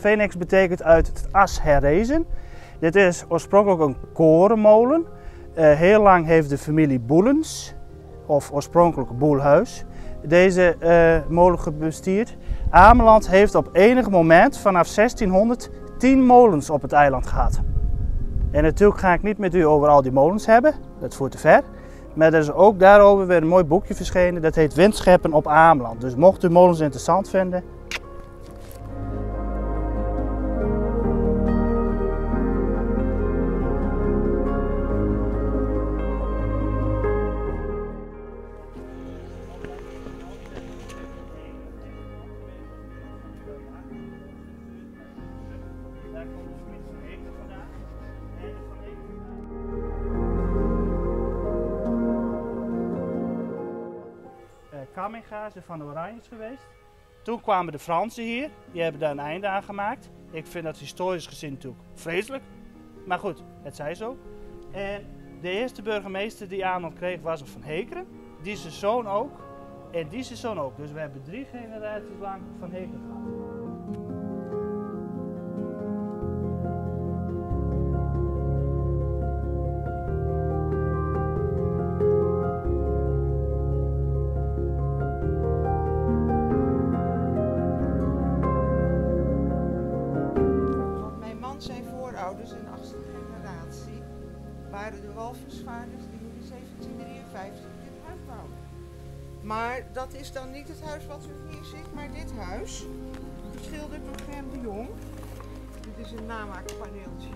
Phoenix betekent uit het as herrezen. Dit is oorspronkelijk een korenmolen. Uh, heel lang heeft de familie Boelens, of oorspronkelijk Boelhuis, deze uh, molen bestuurd. Ameland heeft op enig moment vanaf 1600 10 molens op het eiland gehad. En natuurlijk ga ik niet met u over al die molens hebben, dat voert te ver. Maar er is ook daarover weer een mooi boekje verschenen, dat heet Windscheppen op Ameland. Dus mocht u molens interessant vinden, Kamminga van de Oranjes geweest. Toen kwamen de Fransen hier, die hebben daar een einde aan gemaakt. Ik vind dat historisch gezien natuurlijk vreselijk. Maar goed, het zij zo. En de eerste burgemeester die aandacht kreeg was Van Hekeren. Die zijn zoon ook. En die zijn zoon ook. Dus we hebben drie generaties lang Van Hekeren gehad. Ouders in achtste generatie waren de walvisvaarders die in 1753 dit huis bouwden. Maar dat is dan niet het huis wat u hier ziet, maar dit huis, geschilderd door Graham de Jong. Dit is een namaakpaneeltje